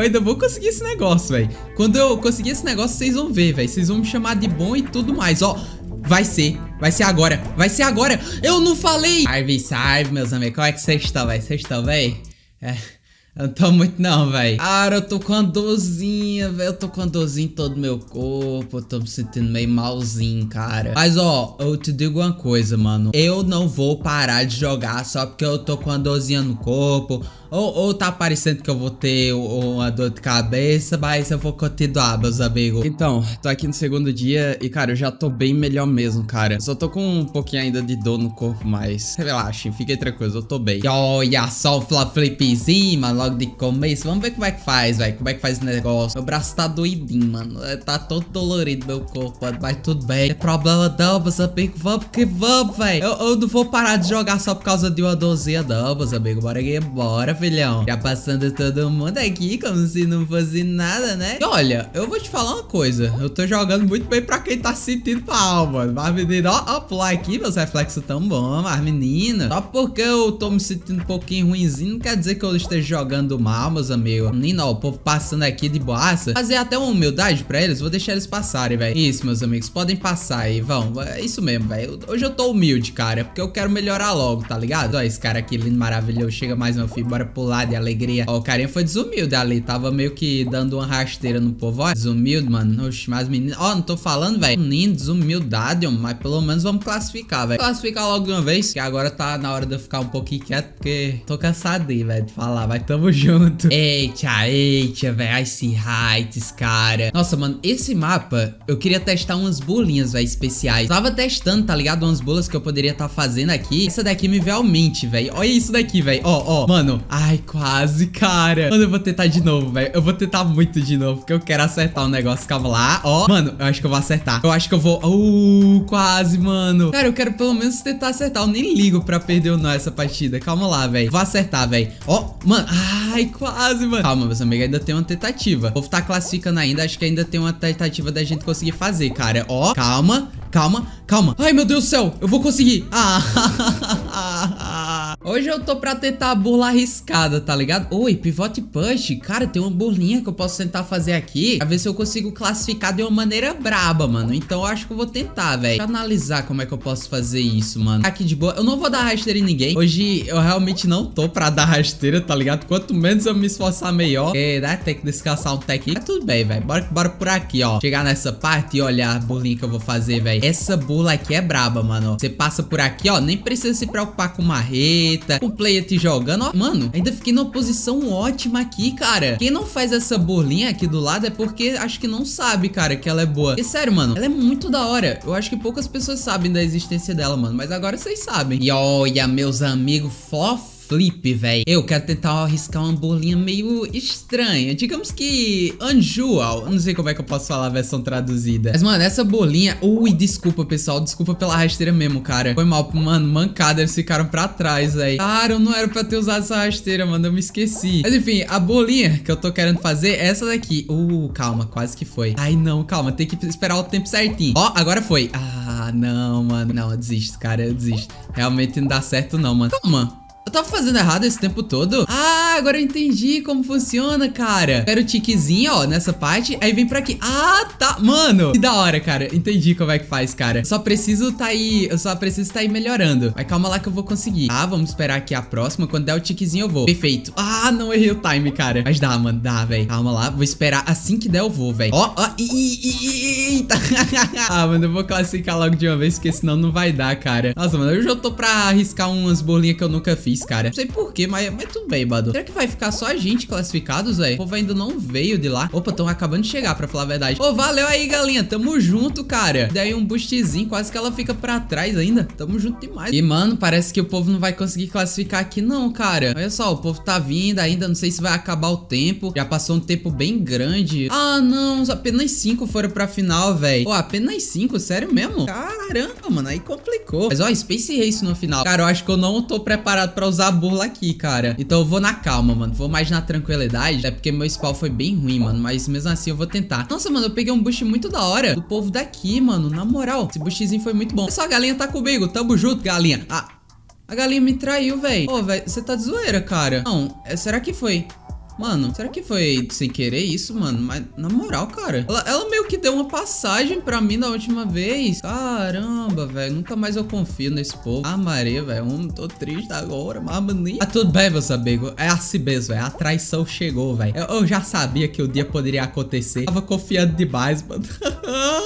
Eu ainda vou conseguir esse negócio, velho. Quando eu conseguir esse negócio, vocês vão ver, velho. Vocês vão me chamar de bom e tudo mais, ó. Vai ser, vai ser agora, vai ser agora. Eu não falei. Salve, salve, meus amigos. Como é que vocês estão, velho? Vocês estão, velho? É. Eu não tô muito não, velho. Cara, eu tô com uma dorzinha, velho. Eu tô com uma dorzinha em todo meu corpo. Eu tô me sentindo meio malzinho, cara. Mas, ó, eu te digo uma coisa, mano. Eu não vou parar de jogar só porque eu tô com uma dorzinha no corpo. Ou, ou tá parecendo que eu vou ter uma dor de cabeça, mas eu vou continuar, meus amigos. Então, tô aqui no segundo dia e, cara, eu já tô bem melhor mesmo, cara. Só tô com um pouquinho ainda de dor no corpo, mas relaxem, fiquem tranquilos, eu tô bem. E olha só o flip-flipzinho, mano, logo de começo. Vamos ver como é que faz, velho. Como é que faz esse negócio. Meu braço tá doidinho, mano. É, tá todo dolorido meu corpo, mano, mas tudo bem. É problema não, meus amigos. Vamos que vamos, velho. Eu, eu, não vou parar de jogar só por causa de uma dorzinha, não, meus amigos. Bora que bora, filhão. Já passando todo mundo aqui como se não fosse nada, né? E olha, eu vou te falar uma coisa. Eu tô jogando muito bem pra quem tá sentindo mal, mano. Mas menino, ó, ó, pular aqui, meus reflexos tão bons, mas menina. Só porque eu tô me sentindo um pouquinho ruimzinho, não quer dizer que eu esteja jogando mal, meus amigos. Menino, ó, o povo passando aqui de boaça. Fazer até uma humildade pra eles, vou deixar eles passarem, velho. Isso, meus amigos, podem passar aí, vão. É isso mesmo, velho. Hoje eu tô humilde, cara, porque eu quero melhorar logo, tá ligado? Ó, esse cara aqui lindo, maravilhoso. Chega mais, meu filho, bora pular de alegria. Ó, o carinha foi desumilde ali. Tava meio que dando uma rasteira no povo. Ó, desumilde, mano. Oxe, mas menino. Ó, não tô falando, velho. Menino, desumildade, mas pelo menos vamos classificar, velho. Classificar logo de uma vez. Que agora tá na hora de eu ficar um pouquinho quieto. Porque tô cansadinho, velho, de falar. Vai, tamo junto. Eita, eita, velho. Ice Heights, cara. Nossa, mano, esse mapa eu queria testar umas bolinhas, velho, especiais. Tava testando, tá ligado? Umas bolas que eu poderia estar tá fazendo aqui. Essa daqui me veio ao mente, velho. Olha isso daqui, velho. Ó, ó. Mano, ai, quase, cara. Mano, eu vou tentar de novo, velho. Eu vou tentar muito de novo, porque eu quero acertar o um negócio. Calma lá, ó. Mano, eu acho que eu vou acertar. Eu acho que eu vou... Uh, quase, mano. Cara, eu quero pelo menos tentar acertar. Eu nem ligo pra perder ou não essa partida. Calma lá, velho. Vou acertar, velho. Ó, mano. Ai, quase, mano. Calma, meus amigos. Ainda tem uma tentativa. O povo tá classificando ainda. Acho que ainda tem uma tentativa da gente conseguir fazer, cara. Ó, calma. Calma, calma. Ai, meu Deus do céu. Eu vou conseguir. Ah, Hoje eu tô pra tentar a burla arriscada, tá ligado? Oi, pivot push. Cara, tem uma burlinha que eu posso tentar fazer aqui. Pra ver se eu consigo classificar de uma maneira braba, mano. Então eu acho que eu vou tentar, velho. Analisar como é que eu posso fazer isso, mano. Aqui de boa. Eu não vou dar rasteira em ninguém. Hoje eu realmente não tô pra dar rasteira, tá ligado? Quanto menos eu me esforçar, melhor. É, né? Tem que descansar um tech. Mas tudo bem, velho. Bora, bora por aqui, ó. Chegar nessa parte e olhar a burlinha que eu vou fazer, velho. Essa burla aqui é braba, mano. Você passa por aqui, ó. Nem precisa se preocupar com marreta, com player te jogando. Ó, mano, ainda fiquei numa posição ótima aqui, cara. Quem não faz essa burlinha aqui do lado é porque acho que não sabe, cara, que ela é boa. E sério, mano, ela é muito da hora. Eu acho que poucas pessoas sabem da existência dela, mano. Mas agora vocês sabem. E olha, meus amigos, fofos flip, velho. Eu quero tentar arriscar uma bolinha meio estranha. Digamos que unusual. Não sei como é que eu posso falar a versão traduzida. Mas, mano, essa bolinha... Ui, desculpa, pessoal. Desculpa pela rasteira mesmo, cara. Foi mal. Mano, mancada. Eles ficaram pra trás, velho. Cara, eu não era pra ter usado essa rasteira, mano. Eu me esqueci. Mas, enfim, a bolinha que eu tô querendo fazer é essa daqui. Uh, calma. Quase que foi. Ai, não. Calma. Tem que esperar o tempo certinho. Ó, agora foi. Ah, não, mano. Não, eu desisto, cara. Eu desisto. Realmente não dá certo, não, mano. Calma. Eu tava fazendo errado esse tempo todo? Ah, agora eu entendi como funciona, cara. Quero o tiquezinho, ó, nessa parte. Aí vem pra aqui. Ah, tá. Mano, que da hora, cara. Entendi como é que faz, cara. Só preciso tá aí... Eu só preciso tá aí melhorando. Mas calma lá que eu vou conseguir. Tá, vamos esperar aqui a próxima. Quando der o tiquezinho, eu vou. Perfeito. Ah, não errei o time, cara. Mas dá, mano. Dá, velho. Calma lá. Vou esperar. Assim que der, eu vou, velho. Ó, ó. Eita. ah, mano, eu vou classificar logo de uma vez, porque senão não vai dar, cara. Nossa, mano, eu já tô pra arriscar umas bolinhas que eu nunca fiz, cara. Não sei porquê, mas, mas tudo bem, Badu. Será que vai ficar só a gente classificados, velho? O povo ainda não veio de lá. Opa, estão acabando de chegar, pra falar a verdade. Ô, oh, valeu aí, galinha. Tamo junto, cara. Daí um boostzinho, quase que ela fica pra trás ainda. Tamo junto demais. E, mano, parece que o povo não vai conseguir classificar aqui não, cara. Olha só, o povo tá vindo ainda. Não sei se vai acabar o tempo. Já passou um tempo bem grande. Ah, não. Apenas cinco foram pra final, velho. Pô, apenas cinco? Sério mesmo? Caramba, mano. Aí complicou. Mas, ó, Space Race no final. Cara, eu acho que eu não tô preparado pra usar a burla aqui, cara. Então eu vou na calma, mano. Vou mais na tranquilidade. É porque meu spawn foi bem ruim, mano. Mas mesmo assim eu vou tentar. Nossa, mano, eu peguei um boost muito da hora. Do povo daqui, mano. Na moral, esse boostzinho foi muito bom. Olha só, a galinha tá comigo. Tamo junto, galinha. Ah, a galinha me traiu, velho. Ô, velho, você tá de zoeira, cara. Não, é, será que foi... Mano, será que foi sem querer isso, mano? Mas, na moral, cara, ela, ela meio que deu uma passagem pra mim na última vez. Caramba, velho, nunca mais eu confio nesse povo. Ah, Maria, velho, tô triste agora, mas maninho. Ah, tudo bem, meus amigos, é assim mesmo, velho, a traição chegou, velho. Eu, eu, já sabia que o dia poderia acontecer. Tava confiando demais, mano.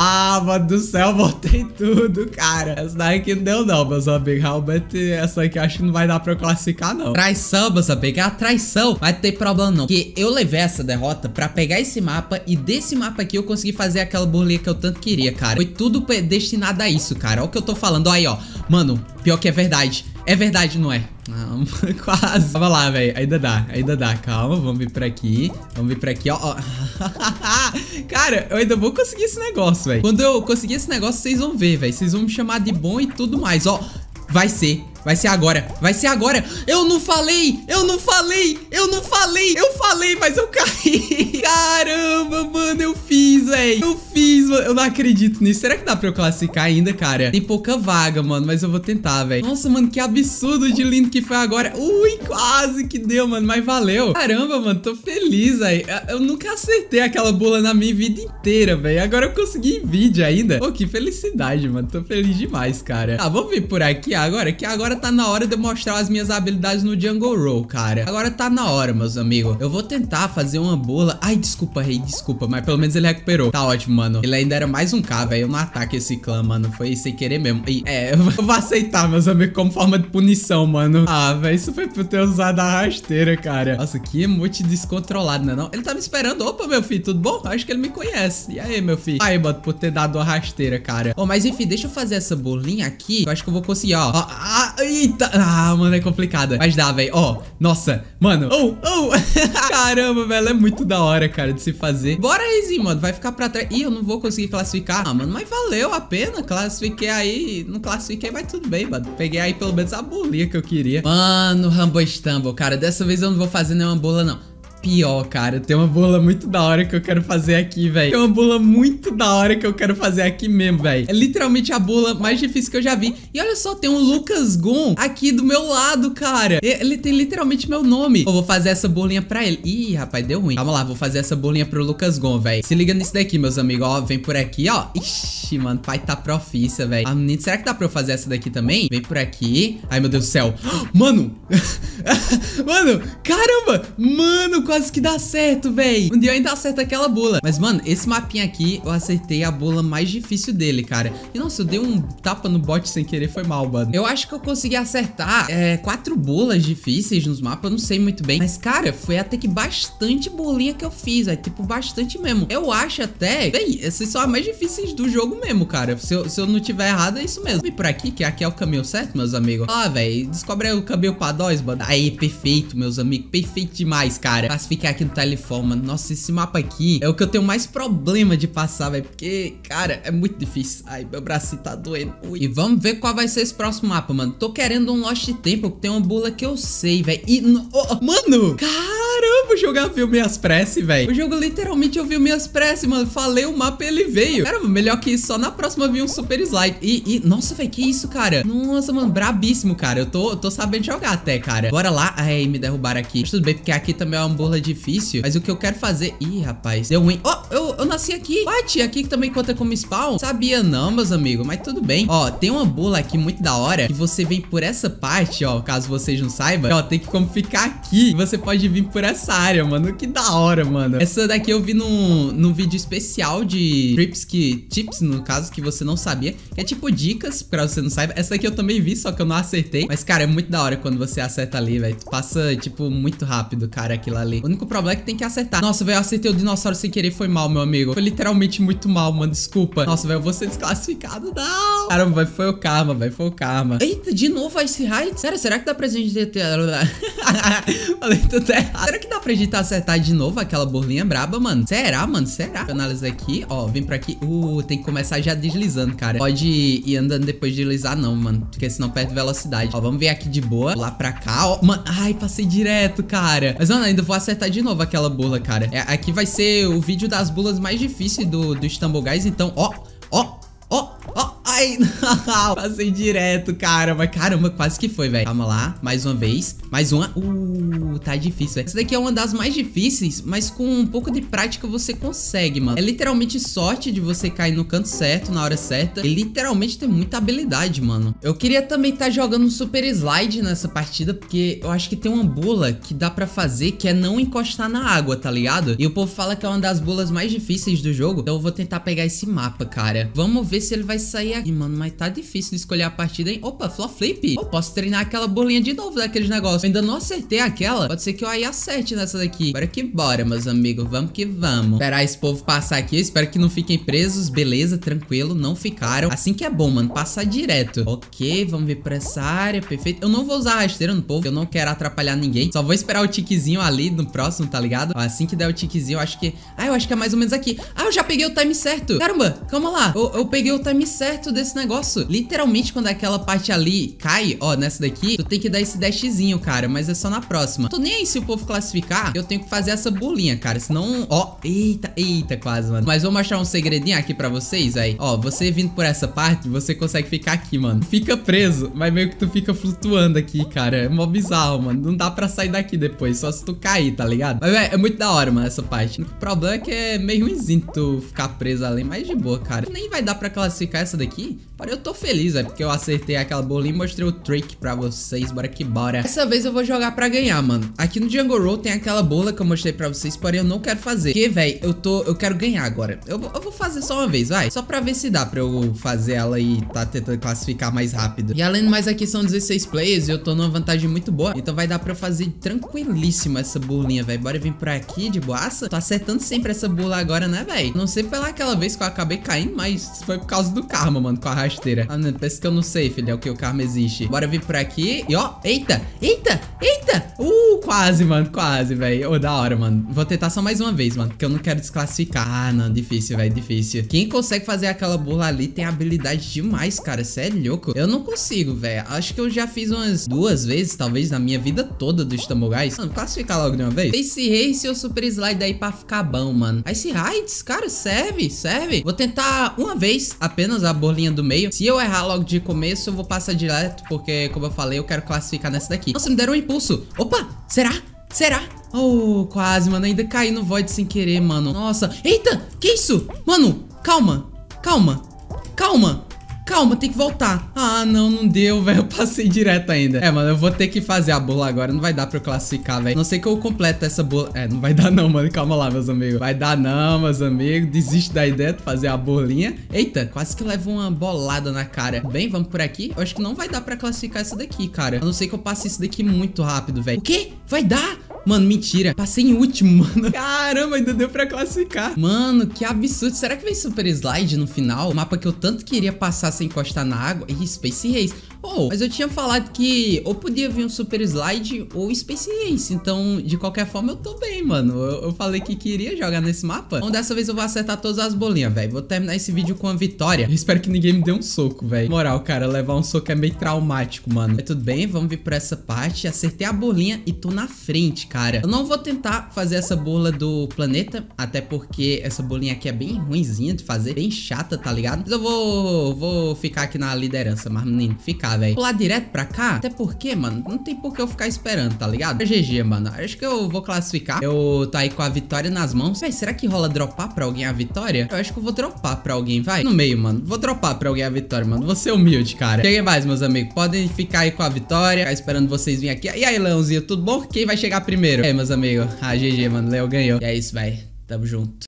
ah, mano do céu, voltei tudo, cara. Essa daqui não deu não, meus amigos. Realmente, essa aqui acho que não vai dar pra eu classificar, não. Traição, meus amigos, é a traição. Vai ter problema não. Porque eu levei essa derrota pra pegar esse mapa e desse mapa aqui eu consegui fazer aquela burlinha que eu tanto queria, cara. Foi tudo destinado a isso, cara. Olha o que eu tô falando. Olha aí, ó. Mano, pior que é verdade. É verdade, não é? Não, quase. Vamos lá, velho. Ainda dá, ainda dá. Calma, vamos vir por aqui. Vamos vir por aqui, ó. Cara, eu ainda vou conseguir esse negócio, velho. Quando eu conseguir esse negócio, vocês vão ver, velho. Vocês vão me chamar de bom e tudo mais, ó. Vai ser. Vai ser agora, vai ser agora. Eu não falei, eu não falei. Eu não falei, eu falei, mas eu caí. Caramba, mano, eu fiz, velho Eu fiz, mano, eu não acredito nisso. Será que dá pra eu classificar ainda, cara? Tem pouca vaga, mano, mas eu vou tentar, velho Nossa, mano, que absurdo de lindo que foi agora. Ui, quase que deu, mano, mas valeu. Caramba, mano, tô feliz, velho Eu nunca acertei aquela bola na minha vida inteira, velho Agora eu consegui vídeo ainda. Pô, que felicidade, mano, tô feliz demais, cara. Tá, vamos vir por aqui agora, que agora agora tá na hora de eu mostrar as minhas habilidades no Jungle Roll, cara. Agora tá na hora, meus amigos. Eu vou tentar fazer uma bola. Ai, desculpa, rei, desculpa. Mas pelo menos ele recuperou. Tá ótimo, mano. Ele ainda era mais um K, velho. Eu não ataque esse clã, mano. Foi sem querer mesmo. E, é, eu vou aceitar, meus amigos, como forma de punição, mano. Ah, velho, isso foi por ter usado a rasteira, cara. Nossa, que emote descontrolado, né não? Ele tá me esperando. Opa, meu filho, tudo bom? Acho que ele me conhece. E aí, meu filho? Aí, mano, por ter dado a rasteira, cara. Oh, mas enfim, deixa eu fazer essa bolinha aqui. Eu acho que eu vou conseguir, ó. ah, Eita! Ah, mano, é complicada. Mas dá, velho. Ó, nossa. Mano. Oh, oh. Caramba, velho. É muito da hora, cara, de se fazer. Bora, Reizinho, mano. Vai ficar pra trás. Ih, eu não vou conseguir classificar. Ah, mano, mas valeu a pena. Classifiquei aí. Não classifiquei, mas tudo bem, mano. Peguei aí pelo menos a bolinha que eu queria. Mano, Rumble Stumble, cara. Dessa vez eu não vou fazer nenhuma bola, não pior, cara. Tem uma bula muito da hora que eu quero fazer aqui, velho. Tem uma bula muito da hora que eu quero fazer aqui mesmo, velho. É literalmente a bula mais difícil que eu já vi. E olha só, tem um Lucas Gon aqui do meu lado, cara. Ele tem literalmente meu nome. Eu vou fazer essa bolinha pra ele. Ih, rapaz, deu ruim. Calma lá, vou fazer essa bolinha pro Lucas Gon, velho. Se liga nisso daqui, meus amigos. Ó, vem por aqui, ó. Ixi, mano, pai tá profícia, velho. Ah, menino, será que dá pra eu fazer essa daqui também? Vem por aqui. Ai, meu Deus do céu. Mano! mano, caramba! Mano, quase que dá certo véi. Um dia eu ainda acerto aquela bula. Mas, mano, esse mapinha aqui, eu acertei a bula mais difícil dele, cara. E, nossa, eu dei um tapa no bot sem querer, foi mal, mano. Eu acho que eu consegui acertar é, quatro bulas difíceis nos mapas, eu não sei muito bem. Mas, cara, foi até que bastante bolinha que eu fiz, é tipo, bastante mesmo. Eu acho até, véi, esses são as mais difíceis do jogo mesmo, cara. Se eu, se eu não tiver errado, é isso mesmo. Vem por aqui, que aqui é o caminho certo, meus amigos. Ah, véi, descobre aí o caminho pra nós, mano. Aí, perfeito, meus amigos. Perfeito demais, cara. Classificar aqui no telefone, mano. Nossa, esse mapa aqui é o que eu tenho mais problema de passar, velho. Porque, cara, é muito difícil. Ai, meu braço tá doendo. Ui. E vamos ver qual vai ser esse próximo mapa, mano. Tô querendo um Lost Temple, que tem uma bula que eu sei, velho. E, oh, mano, caramba, jogo viu minhas preces, velho. O jogo literalmente ouviu minhas preces, mano. Falei o mapa ele veio. Caramba, melhor que isso, só na próxima vir um Super Slide. E, e nossa, velho, que isso, cara? Nossa, mano, brabíssimo, cara. Eu tô, tô sabendo jogar até, cara. Bora lá. Ai, me derrubaram aqui. Tudo bem, porque aqui também é uma bula difícil. Mas o que eu quero fazer... Ih, rapaz, deu ruim. Ó, oh, eu, eu nasci aqui. Bate, aqui que também conta como spawn. Sabia não, meus amigos, mas tudo bem. Ó, tem uma bula aqui muito da hora que você vem por essa parte, ó, caso vocês não saibam. Ó, tem que como ficar aqui. Você pode vir por essa área, mano. Que da hora, mano. Essa daqui eu vi num, num vídeo especial de trips que... Tips, no caso, que você não sabia. Que é tipo dicas, pra você não saiba. Essa daqui eu também vi, só que eu não acertei. Mas, cara, é muito da hora quando você acerta ali, velho. Passa, tipo, muito rápido, cara, aquilo ali. O único problema é que tem que acertar. Nossa, velho, eu acertei o dinossauro sem querer. Foi mal, meu amigo. Foi literalmente muito mal, mano. Desculpa. Nossa, velho, eu vou ser desclassificado. Não. Caramba, velho, foi o karma, velho. Foi o karma. Eita, de novo Ice Heights? Sério, será que dá pra gente ter... Falei tudo errado. Será que dá pra gente acertar de novo aquela burlinha braba, mano? Será, mano? Será? Análise aqui, ó. Vem pra aqui. Uh, tem que começar já deslizando, cara. Pode ir andando depois de deslizar, não, mano. Porque senão perde velocidade. Ó, vamos ver aqui de boa. Lá pra cá, ó. Mano, ai, passei direto, cara. Mas, mano, ainda vou acertar de novo aquela bula, cara. É, aqui vai ser o vídeo das bulas mais difíceis do, do Stumble Guys. Então, ó. Ai, não. Passei direto, cara. Mas caramba, quase que foi, velho. Calma lá. Mais uma vez. Mais uma. Uh, tá difícil, velho. Essa daqui é uma das mais difíceis, mas com um pouco de prática você consegue, mano. É literalmente sorte de você cair no canto certo, na hora certa. E literalmente tem muita habilidade, mano. Eu queria também estar tá jogando um super slide nessa partida, porque eu acho que tem uma bula que dá pra fazer que é não encostar na água, tá ligado? E o povo fala que é uma das bulas mais difíceis do jogo. Então eu vou tentar pegar esse mapa, cara. Vamos ver se ele vai sair aqui, mano. Mas tá difícil de escolher a partida, hein? Opa, Flo Flip. Oh, posso treinar aquela bolinha de novo daqueles negócios. Eu ainda não acertei aquela. Pode ser que eu aí acerte nessa daqui. Bora que bora, meus amigos. Vamos que vamos. Esperar esse povo passar aqui. Eu espero que não fiquem presos. Beleza, tranquilo. Não ficaram. Assim que é bom, mano. Passar direto. Ok, vamos ver pra essa área. Perfeito. Eu não vou usar a rasteira no povo. Eu não quero atrapalhar ninguém. Só vou esperar o tiquezinho ali no próximo, tá ligado? Assim que der o tiquezinho, eu acho que... Ah, eu acho que é mais ou menos aqui. Ah, eu já peguei o time certo. Caramba, calma lá. Eu, eu peguei o time certo desse negócio. Literalmente, quando aquela parte ali cai, ó, nessa daqui, tu tem que dar esse dashzinho, cara. Mas é só na próxima. Tô nem aí se o povo classificar. Eu tenho que fazer essa bolinha, cara. Senão, ó, eita, eita, quase, mano. Mas vou mostrar um segredinho aqui pra vocês, aí. Ó, você vindo por essa parte, você consegue ficar aqui, mano. Fica preso, mas meio que tu fica flutuando aqui, cara. É mó bizarro, mano. Não dá pra sair daqui depois, só se tu cair, tá ligado? Mas, é, é muito da hora, mano, essa parte. O problema é que é meio ruimzinho tu ficar preso ali, mas de boa, cara. Nem vai dar pra classificar essa daqui. Porém, eu tô feliz, é porque eu acertei aquela bolinha e mostrei o trick pra vocês. Bora que bora. Dessa vez eu vou jogar pra ganhar, mano. Aqui no Jungle Roll tem aquela bola que eu mostrei pra vocês, porém eu não quero fazer. Porque, velho, eu tô... Eu quero ganhar agora. Eu, eu vou fazer só uma vez, vai. Só pra ver se dá pra eu fazer ela e tá tentando classificar mais rápido. E além do mais, aqui são 16 players e eu tô numa vantagem muito boa. Então vai dar pra eu fazer tranquilíssimo essa bolinha, velho. Bora vir por aqui de boaça. Tô acertando sempre essa bola agora, né, velho? Não sei pela aquela vez que eu acabei caindo, mas foi por causa do karma, mano, com a rasteira. Ah, não, pensa que eu não sei, filho, é o que o karma existe. Bora vir por aqui e ó, eita, eita, eita. Uh, quase, mano, quase, velho. Oh, da hora, mano. Vou tentar só mais uma vez, mano, porque eu não quero desclassificar. Ah, não, difícil, velho, difícil. Quem consegue fazer aquela bola ali tem habilidade demais, cara. Você é louco? Eu não consigo, velho. Acho que eu já fiz umas duas vezes, talvez, na minha vida toda do Stamogais. Mano, classificar logo de uma vez. Face Race ou Super Slide aí pra ficar bom, mano. Ice Heights, cara, serve, serve. Vou tentar uma vez apenas a bolinha do meio. Se eu errar logo de começo, eu vou passar direto, porque, como eu falei, eu quero classificar nessa daqui. Nossa, me deram um impulso. Opa, será? Será? Oh, quase, mano. Ainda caí no void sem querer, mano. Nossa. Eita, que isso? Mano, calma, calma, calma. Calma, tem que voltar. Ah, não, não deu, velho. Eu passei direto ainda. É, mano, eu vou ter que fazer a bola agora. Não vai dar pra eu classificar, velho. Não sei que eu completo essa bola. É, não vai dar não, mano. Calma lá, meus amigos. Vai dar não, meus amigos. Desiste da ideia de fazer a bolinha. Eita, quase que levo uma bolada na cara. Bem, vamos por aqui. Eu acho que não vai dar pra classificar essa daqui, cara. A não ser que eu passe isso daqui muito rápido, velho. O quê? Vai dar? Mano, mentira. Passei em último, mano. Caramba, ainda deu pra classificar. Mano, que absurdo. Será que vem Super Slide no final? O mapa que eu tanto queria passar sem encostar na água. Ih, Space Race. Oh, mas eu tinha falado que ou podia vir um Super Slide ou Space Race. Então, de qualquer forma, eu tô bem, mano. Eu, eu falei que queria jogar nesse mapa. Então, dessa vez eu vou acertar todas as bolinhas, velho. Vou terminar esse vídeo com a vitória. Eu espero que ninguém me dê um soco, velho. Moral, cara, levar um soco é meio traumático, mano. Mas tudo bem, vamos vir por essa parte. Acertei a bolinha e tô na frente, cara. Eu não vou tentar fazer essa bola do planeta, até porque essa bolinha aqui é bem ruimzinha de fazer, bem chata, tá ligado? Mas eu vou, vou ficar aqui na liderança, mas menino, ficar, velho. Pular direto pra cá, até porque, mano, não tem por que eu ficar esperando, tá ligado? GG, mano. Acho que eu vou classificar. Eu tô aí com a vitória nas mãos. Véi, será que rola dropar pra alguém a vitória? Eu acho que eu vou dropar pra alguém, vai. No meio, mano. Vou dropar pra alguém a vitória, mano. Vou ser humilde, cara. Cheguei mais, meus amigos. Podem ficar aí com a vitória. Ficar esperando vocês virem aqui. E aí, Leãozinho, tudo bom? Quem vai chegar primeiro? É, meus amigos. Ah, GG, mano. Leo ganhou. E é isso, vai. Tamo junto.